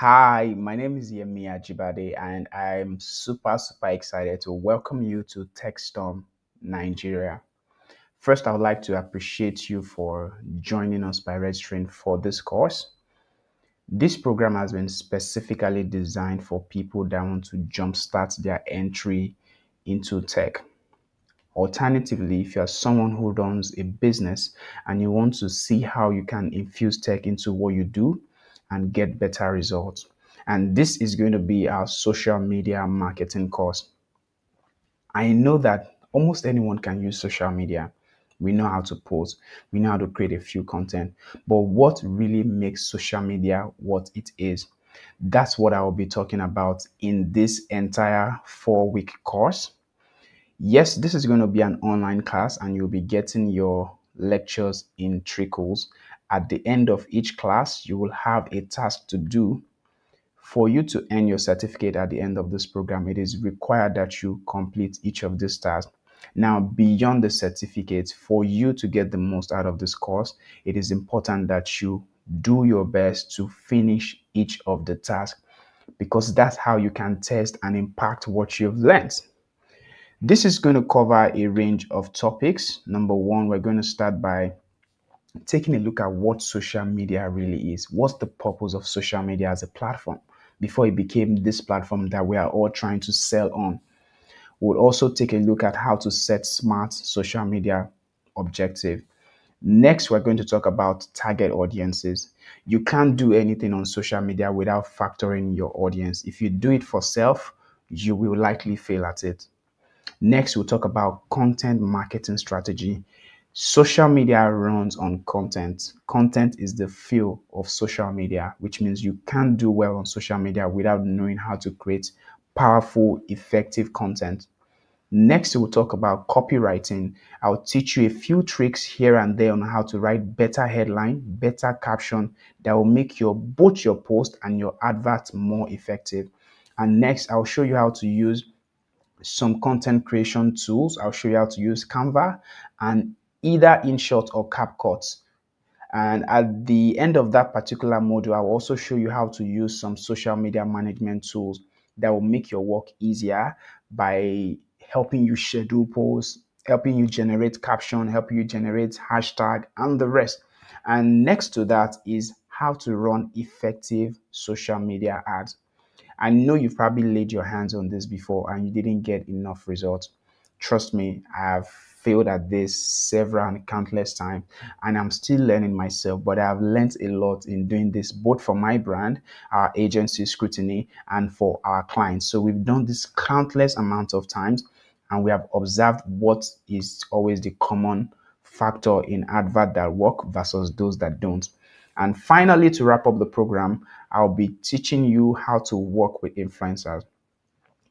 Hi, my name is Yemi Ajibade, and I'm super, super excited to welcome you to TechStorm Nigeria. First, I would like to appreciate you for joining us by registering for this course. This program has been specifically designed for people that want to jumpstart their entry into tech. Alternatively, if you are someone who runs a business and you want to see how you can infuse tech into what you do and get better results. And this is going to be our social media marketing course. I know that almost anyone can use social media. We know how to post, we know how to create a few content, but what really makes social media what it is? That's what I will be talking about in this entire four week course. Yes, this is going to be an online class and you'll be getting your lectures in trickles. At the end of each class, you will have a task to do. For you to earn your certificate at the end of this program, it is required that you complete each of these tasks. Now, beyond the certificate, for you to get the most out of this course, it is important that you do your best to finish each of the tasks because that's how you can test and impact what you've learned. This is going to cover a range of topics. Number one, we're going to start by taking a look at what social media really is. What's the purpose of social media as a platform before it became this platform that we are all trying to sell on? We'll also take a look at how to set smart social media objective. Next, we're going to talk about target audiences. You can't do anything on social media without factoring your audience. If you do it for self, you will likely fail at it. Next, we'll talk about content marketing strategy. Social media runs on content. Content is the fuel of social media, which means you can't do well on social media without knowing how to create powerful, effective content. Next, we'll talk about copywriting. I'll teach you a few tricks here and there on how to write better headline, better caption that will make your both your post and your advert more effective. And next, I'll show you how to use some content creation tools. I'll show you how to use Canva and either InShot or cap CapCut. And at the end of that particular module, I'll also show you how to use some social media management tools that will make your work easier by helping you schedule posts, helping you generate caption, helping you generate hashtag and the rest. And next to that is how to run effective social media ads. I know you've probably laid your hands on this before and you didn't get enough results. Trust me, I've failed at this several and countless times and I'm still learning myself, but I've learned a lot in doing this both for my brand, our agency scrutiny, and for our clients. So we've done this countless amounts of times and we have observed what is always the common factor in advert that work versus those that don't. And finally, to wrap up the program, I'll be teaching you how to work with influencers.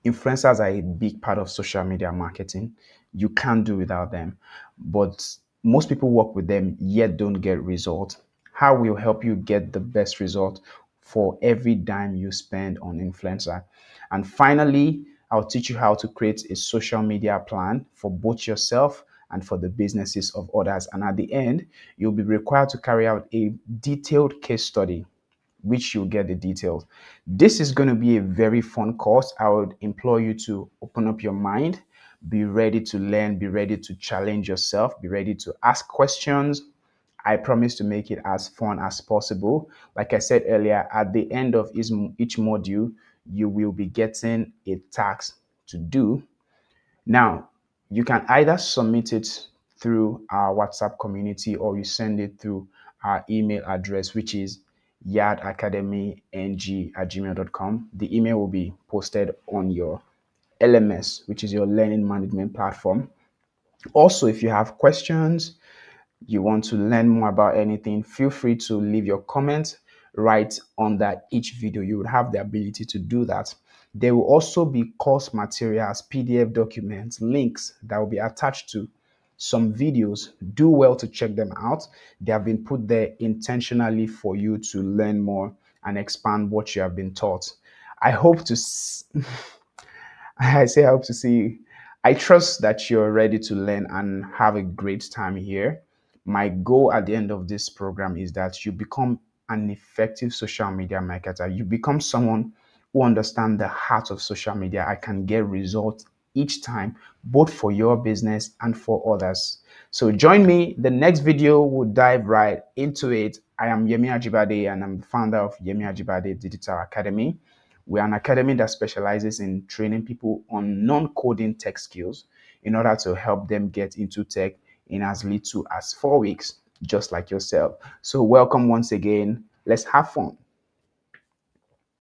Influencers are a big part of social media marketing. You can't do without them, but most people work with them yet don't get results. How will help you get the best result for every dime you spend on influencer? And finally, I'll teach you how to create a social media plan for both yourself and for the businesses of others. And at the end, you'll be required to carry out a detailed case study, which you'll get the details. This is going to be a very fun course. I would implore you to open up your mind, be ready to learn, be ready to challenge yourself, be ready to ask questions. I promise to make it as fun as possible. Like I said earlier, at the end of each, module, you will be getting a task to do. Now, you can either submit it through our WhatsApp community or you send it through our email address, which is yardacademyng at gmail.com. The email will be posted on your LMS, which is your learning management platform. Also, if you have questions, you want to learn more about anything, feel free to leave your comments right under each video. You would have the ability to do that. There will also be course materials, PDF documents, links that will be attached to some videos. Do well to check them out. They have been put there intentionally for you to learn more and expand what you have been taught. I hope to, I say, I hope to see. I trust that you're ready to learn and have a great time here. My goal at the end of this program is that you become an effective social media marketer. You become someone who understands the heart of social media. I can get results each time, both for your business and for others. So join me. The next video will dive right into it. I am Yemi Ajibade and I'm the founder of Yemi Ajibade Digital Academy. We are an academy that specializes in training people on non-coding tech skills in order to help them get into tech in as little as four weeks, just like yourself. So welcome once again. Let's have fun.